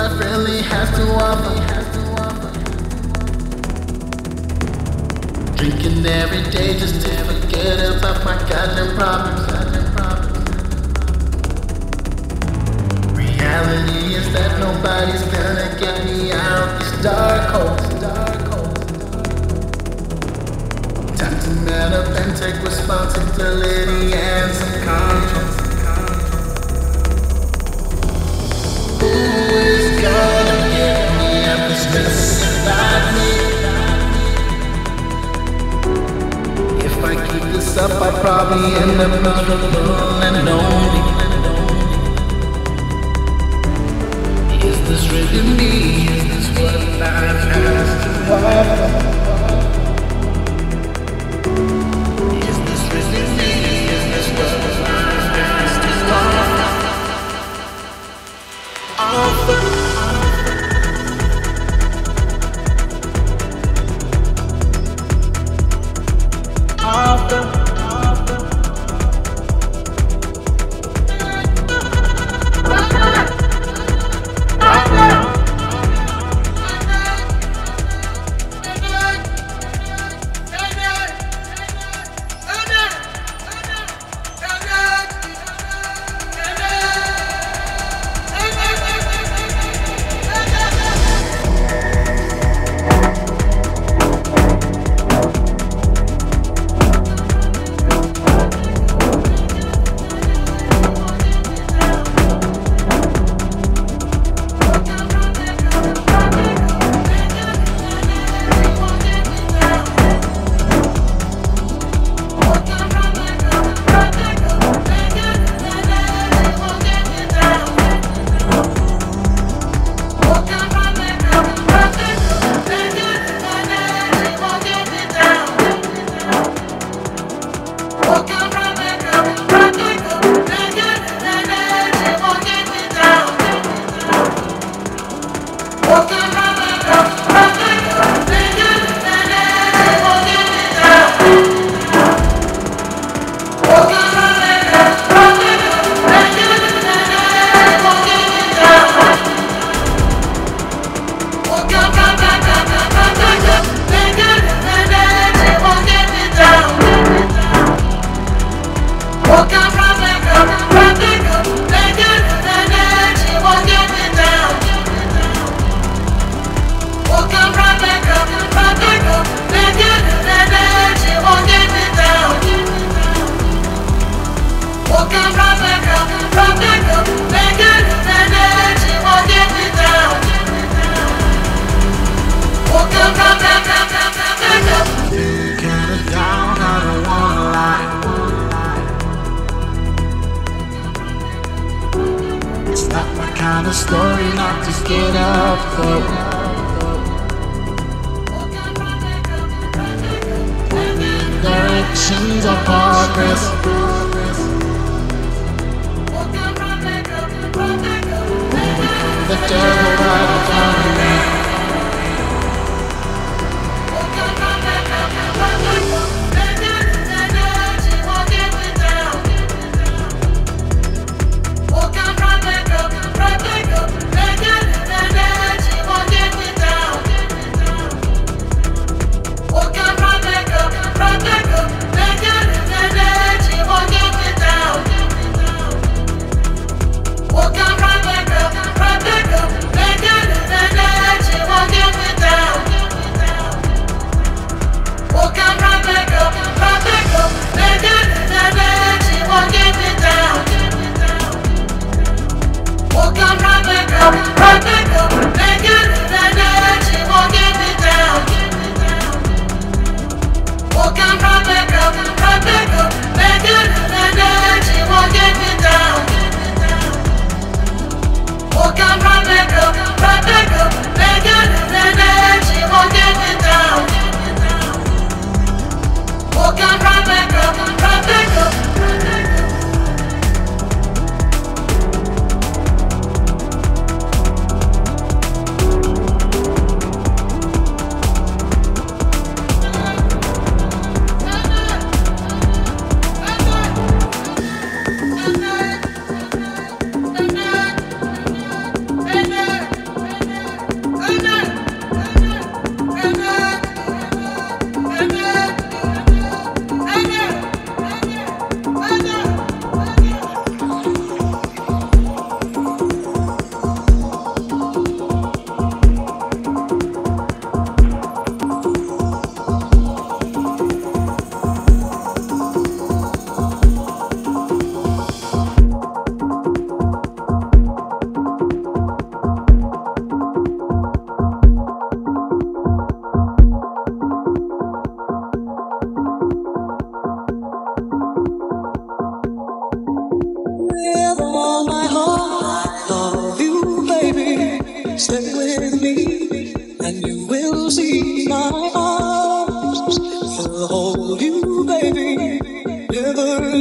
life really has to offer? Drinking every day just to forget about my goddamn problems. Reality is that nobody's gonna get me out this dark hole. Dark hole. Time to man up and take responsibility and some control. This up, I'll probably end up miserable and lonely. Is this really me? Is this what life has to offer? with all my heart. Love you, baby. Stay with me, and you will see my arms will hold you, baby. Never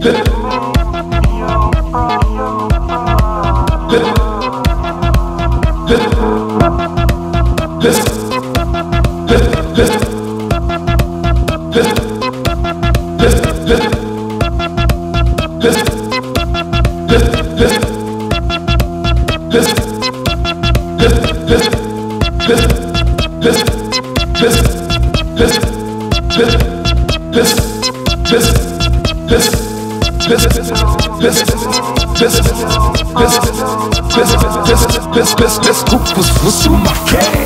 Yeah. let's, let's, let's, let's, let's, let's, let's, let's, let's, let's, let's, let's, let's, let's, let's, let's, let's,